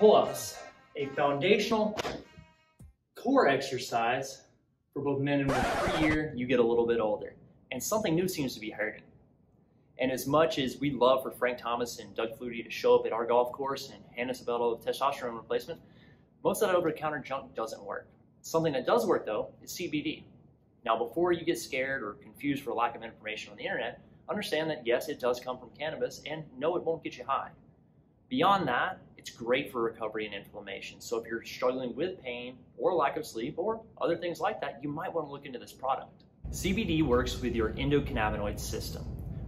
Pull-ups, a foundational core exercise for both men and women. Every year you get a little bit older and something new seems to be hurting. And as much as we love for Frank Thomas and Doug Flutie to show up at our golf course and hand us a bottle of testosterone replacement, most of that over-the-counter junk doesn't work. Something that does work though is CBD. Now before you get scared or confused for lack of information on the internet, understand that yes, it does come from cannabis and no, it won't get you high. Beyond that, it's great for recovery and inflammation. So if you're struggling with pain or lack of sleep or other things like that, you might want to look into this product. CBD works with your endocannabinoid system,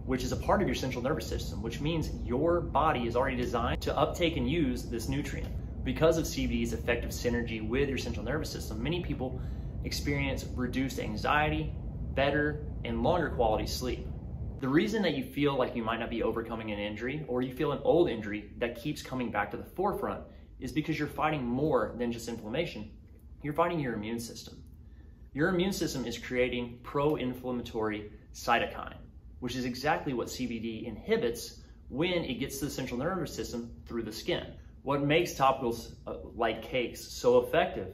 which is a part of your central nervous system, which means your body is already designed to uptake and use this nutrient. Because of CBD's effective synergy with your central nervous system, many people experience reduced anxiety, better, and longer quality sleep. The reason that you feel like you might not be overcoming an injury or you feel an old injury that keeps coming back to the forefront is because you're fighting more than just inflammation. You're fighting your immune system. Your immune system is creating pro-inflammatory cytokine, which is exactly what CBD inhibits when it gets to the central nervous system through the skin. What makes topicals uh, like CAEX so effective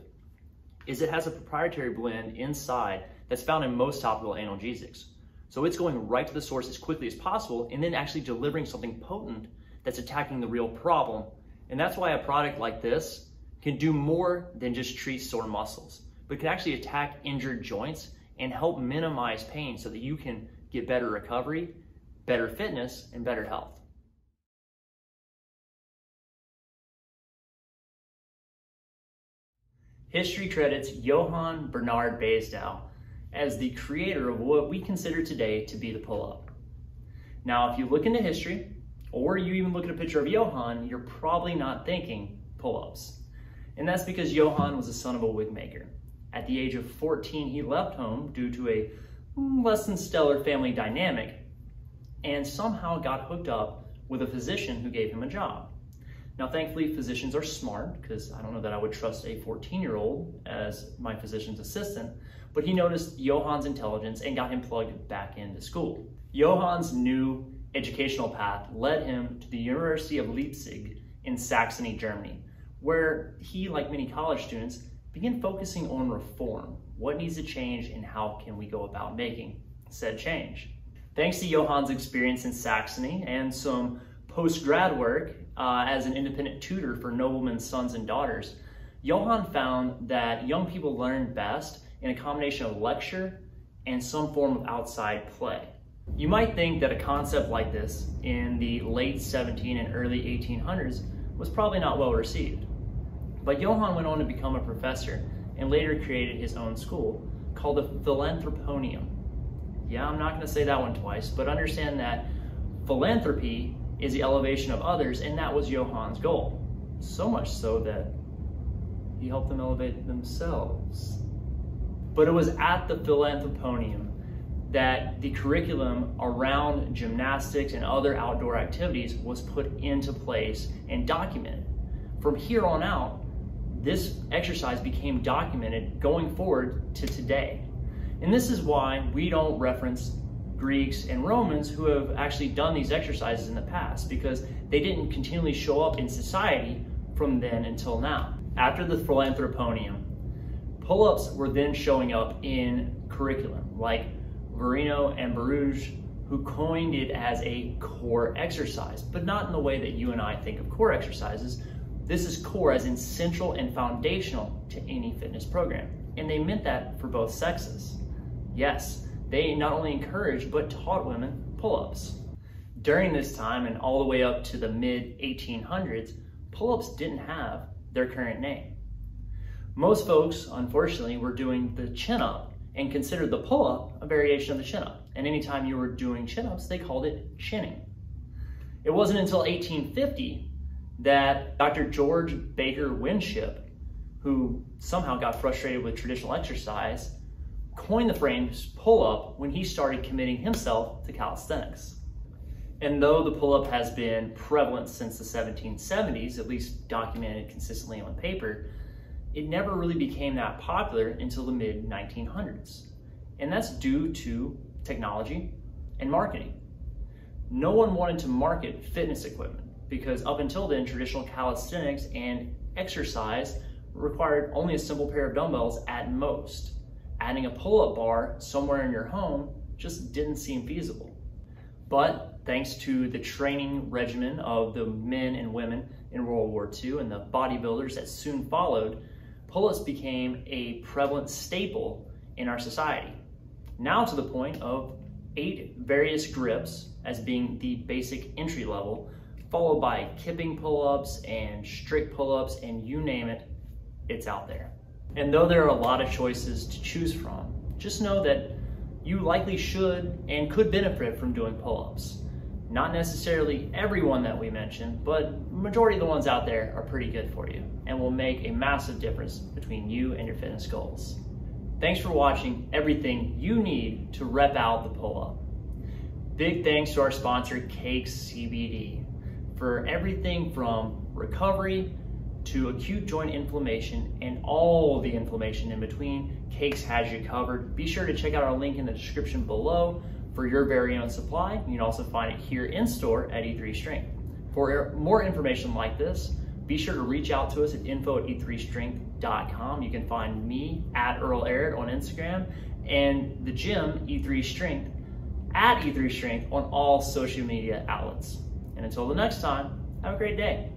is it has a proprietary blend inside that's found in most topical analgesics. So it's going right to the source as quickly as possible and then actually delivering something potent that's attacking the real problem. And that's why a product like this can do more than just treat sore muscles but can actually attack injured joints and help minimize pain so that you can get better recovery, better fitness, and better health. History credits Johann Bernhard Basedow as the creator of what we consider today to be the pull-up. Now, if you look into history, or you even look at a picture of Johann, you're probably not thinking pull-ups. And that's because Johann was the son of a wig maker. At the age of 14, he left home due to a less than stellar family dynamic and somehow got hooked up with a physician who gave him a job. Now, thankfully, physicians are smart because I don't know that I would trust a 14 year old as my physician's assistant, but he noticed Johann's intelligence and got him plugged back into school. Johann's new educational path led him to the University of Leipzig in Saxony, Germany, where he, like many college students, began focusing on reform. What needs to change and how can we go about making said change? Thanks to Johann's experience in Saxony and some post-grad work uh, as an independent tutor for noblemen's sons and daughters, Johann found that young people learn best in a combination of lecture and some form of outside play. You might think that a concept like this in the late 17 and early 1800s was probably not well received. But Johann went on to become a professor and later created his own school called the Philanthropinum. Yeah, I'm not going to say that one twice, but understand that philanthropy is the elevation of others, and that was Johann's goal. So much so that he helped them elevate themselves. But it was at the Philanthropinum that the curriculum around gymnastics and other outdoor activities was put into place and documented. From here on out, this exercise became documented going forward to today. And this is why we don't reference Greeks and Romans who have actually done these exercises in the past because they didn't continually show up in society from then until now. After the Philanthropinum, pull-ups were then showing up in curriculum like Virino and Baruch who coined it as a core exercise, but not in the way that you and I think of core exercises, this is core as in central and foundational to any fitness program. And they meant that for both sexes. Yes, they not only encouraged but taught women pull-ups. During this time and all the way up to the mid 1800s, pull-ups didn't have their current name. Most folks, unfortunately, were doing the chin-up and considered the pull-up a variation of the chin-up. And anytime you were doing chin-ups, they called it chinning. It wasn't until 1850 that Dr. George Barker Windship, who somehow got frustrated with traditional exercise, coined the phrase pull up when he started committing himself to calisthenics. And though the pull up has been prevalent since the 1770s, at least documented consistently on paper, it never really became that popular until the mid 1900s. And that's due to technology and marketing. No one wanted to market fitness equipment because up until then, traditional calisthenics and exercise required only a simple pair of dumbbells at most. Adding a pull-up bar somewhere in your home just didn't seem feasible. But thanks to the training regimen of the men and women in World War II and the bodybuilders that soon followed, pull-ups became a prevalent staple in our society. Now to the point of eight various grips as being the basic entry level, followed by kipping pull-ups and strict pull-ups and you name it, it's out there. And though there are a lot of choices to choose from, just know that you likely should and could benefit from doing pull-ups. Not necessarily everyone that we mentioned, but majority of the ones out there are pretty good for you and will make a massive difference between you and your fitness goals. Thanks for watching everything you need to rep out the pull-up. Big thanks to our sponsor, CAEX CBD, for everything from recovery to acute joint inflammation and all the inflammation in between, CAEX has you covered. Be sure to check out our link in the description below for your very own supply. You can also find it here in store at E3 Strength. For more information like this, be sure to reach out to us at info at e3strength.com. You can find me at Earl Ehret on Instagram and the gym E3 Strength at E3 Strength on all social media outlets. And until the next time, have a great day.